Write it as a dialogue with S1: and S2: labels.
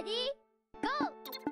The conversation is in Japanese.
S1: レディーゴー